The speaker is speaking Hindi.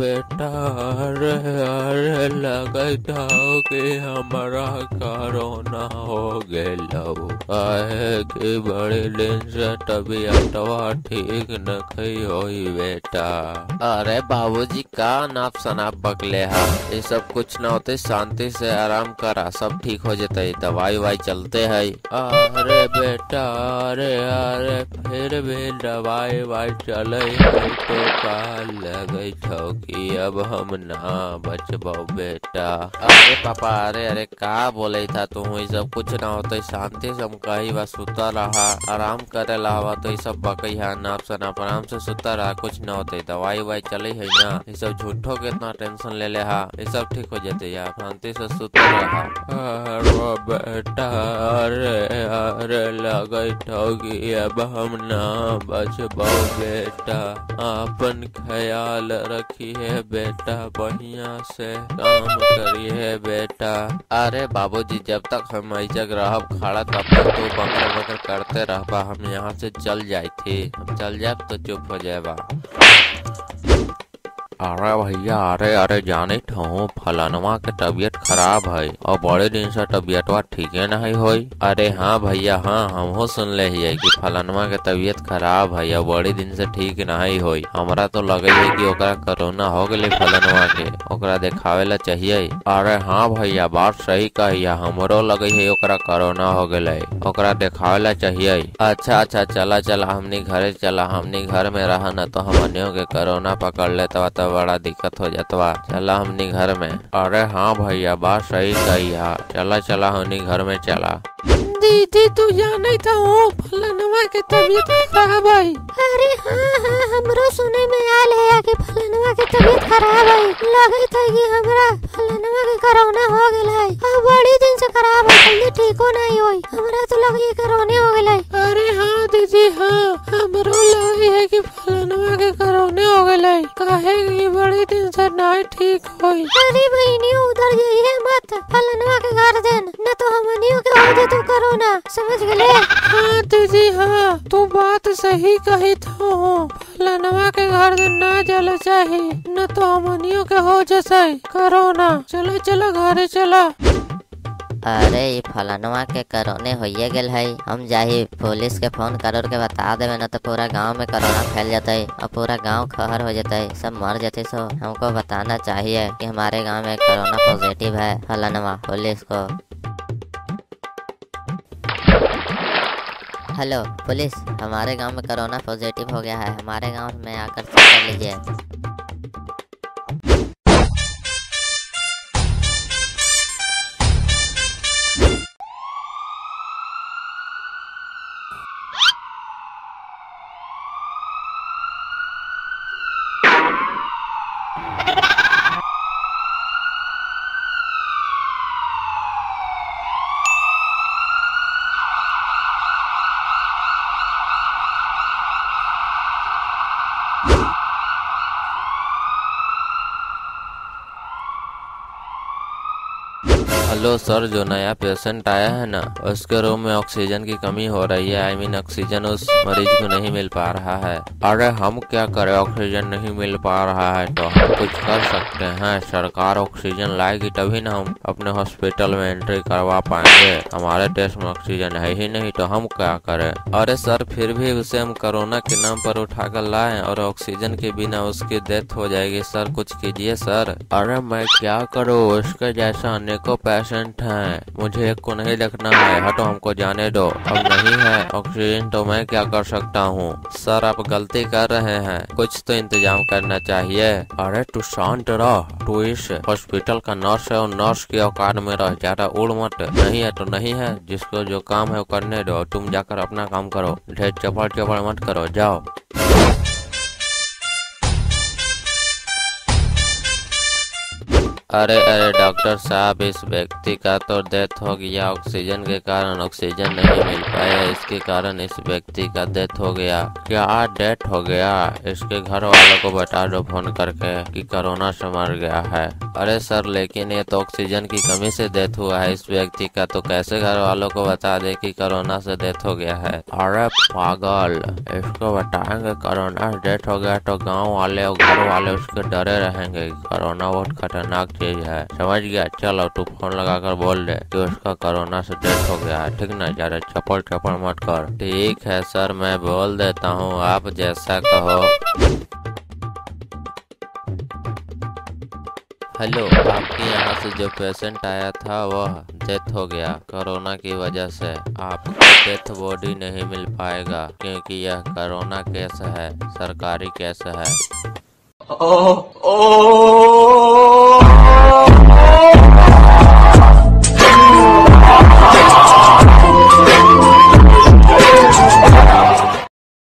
अरे अरे लगत कि हमारा कोरोना हो गेलो काहे कि बड़े दिन से तबीयतवा ठीक नहीं होई बेटा। अरे बाबूजी का नाप सनाप बकले हा? ये सब कुछ न होते शांति से आराम करा सब ठीक हो जते दवाई वाई चलते है। अरे बेटा अरे अरे फिर भी दवाई वाई चले तो का लगे छो कि अब हम ना बचबो बेटा। अरे पापा, अरे अरे, का बोले था तू? ये सब कुछ ना होते, शांति से हम कही बस सुता रहा, आराम करे रहा तो सब बकई है, नाप सनाप आराम से सुता रहा, कुछ ना होते, दवाई वाई चले है ना? ये सब झूठो के इतना टेंशन ले ले हा ये सब ठीक हो जाते यार शांति से सुता रहा। अरे बेटा, अरे अरे लगे कि अब हम ना बचबो बेटा। अपन ख्याल रखिए बेटा, बढ़िया से काम करिए बेटा। अरे बाबूजी, जब तक हम जग रहब खड़ा तब तक तू बकर बकर करते रहबा, हम यहाँ से चल जाए थे। चल जाए तो चुप हो जाएबा। अरे भैया, अरे अरे, जाने हूँ फलनवा के तबीयत खराब है, और बड़े दिन से तबीयतवा ठीके नहीं होई। अरे हाँ भैया हाँ हमहो सुन ले हिये कि फलनवा के तबीयत खराब है, और बड़ी दिन से ठीक नहीं होई। हमरा तो लगे है कि ओकरा कोरोना हो गए फलनवा के, ओकरा देखावे ला चाहिए। अरे हाँ भैया, बात सही कहिया हमरो लगे है ओकरा कोरोना हो गए ओकरा देखावे ला चाहिए। अच्छा अच्छा चला चला, हमनी घरे चला, हमनी घर में रहा न तो हमनियों के कोरोना पकड़ लेता बड़ा दिक्कत हो जाता चला हमनी घर में। अरे हाँ भैया बात सही कहिया चला चला हमनी घर में चला। दीदी तू जाने था वो फलनवा के तबीयत खराब है। अरे हाँ हाँ हमरो सुने में आल है कि फलनवा के तबीयत खराब है। लगे था कि हमरा फलनवा के कोरोना हो गेल है। अब बड़ी दिन से खराब है जल्दी ठीक हो नहीं होई। हमरा तो लगे कोरोना हो गेल है। अरे हाँ दीदी हाँ हमरो लगे है कि फलनवा हो है काहे बड़ी दिन से नहीं ठीक होई। अरे बहनी उधर जाइए मत। फलनवा के घर देन न तो हमनियों के हो तो कोरोना समझ गए? हाँ दीदी हाँ तू बात सही कही तो। फलनवा के घर में ना जले चाहिए। न तो हमनियों के हो जैसे कोरोना चलो चलो घरे चलो। अरे फलनवा के करोने होइए गेल है हम जाही पुलिस के फ़ोन कर के बता देवे न तो पूरा गाँव में कोरोना फैल जाते और पूरा गाँव खहर हो जाते सब मर जाते सो हमको बताना चाहिए कि हमारे गाँव में कोरोना पॉजिटिव है फलनवा पुलिस को। हेलो, पुलिस, हमारे गाँव में कोरोना पॉजिटिव हो गया है। हमारे गाँव में आकर चेक कर लीजिए। हेलो सर, जो नया पेशेंट आया है ना, उसके रूम में ऑक्सीजन की कमी हो रही है। आई मीन ऑक्सीजन उस मरीज़ को नहीं मिल पा रहा है। अरे हम क्या करें? ऑक्सीजन नहीं मिल पा रहा है तो हम कुछ कर सकते हैं। सरकार ऑक्सीजन लाएगी तभी ना हम अपने हॉस्पिटल में एंट्री करवा पाएँगे। हमारे देश में ऑक्सीजन है ही नहीं तो हम क्या करें? अरे सर, फिर भी उसे हम कोरोना के नाम पर उठा कर लाए और ऑक्सीजन के बिना उसकी डेथ हो जाएगी। सर, कुछ कीजिए सर। अरे मैं क्या करूँ? उसके जैसा अनेकों पेशेंट हैं। मुझे एक को नहीं देखना है। हटो, हमको जाने दो। अब नहीं है ऑक्सीजन तो मैं क्या कर सकता हूँ? सर, आप गलती कर रहे हैं। कुछ तो इंतज़ाम करना चाहिए। अरे, तू शांत रह। तू इस हॉस्पिटल का नर्स है और नर्स की औकात में रह। ज़्यादा उड़ मत। नहीं है तो नहीं है। जिसको जो काम है वो करने दो। तुम जाकर अपना काम करो। ढेर चपड़ चपड़ मत करो। जाओ। अरे अरे, डॉक्टर साहब, इस व्यक्ति का तो डेथ हो गया। ऑक्सीजन के कारण ऑक्सीजन नहीं मिल पाया, इसके कारण इस व्यक्ति का डेथ हो गया। क्या डेथ हो गया? इसके घर वालों को बता दो फ़ोन करके कि कोरोना से मर गया है। अरे सर, लेकिन ये तो ऑक्सीजन की कमी से डेथ हुआ है। इस व्यक्ति का तो कैसे घर वालों को बता दे कि कोरोना से डेथ हो गया है? अरे पागल, इसको बताएँगे कोरोना डेथ हो गया तो गाँव वाले और घर वाले उसके डरे रहेंगे। कोरोना बहुत खतरनाक चीज़ है समझ गया? चलो तू फ़ोन लगाकर बोल दे कि उसका कोरोना से डेथ हो गया है ठीक ना? ज़्यादा चपड़ चपड़ मत कर। ठीक है सर मैं बोल देता हूँ आप जैसा कहो। हेलो आपके यहाँ से जो पेशेंट आया था वह डेथ हो गया कोरोना की वजह से। आपको डेथ बॉडी नहीं मिल पाएगा क्योंकि यह कोरोना केस है सरकारी केस है। oh, oh.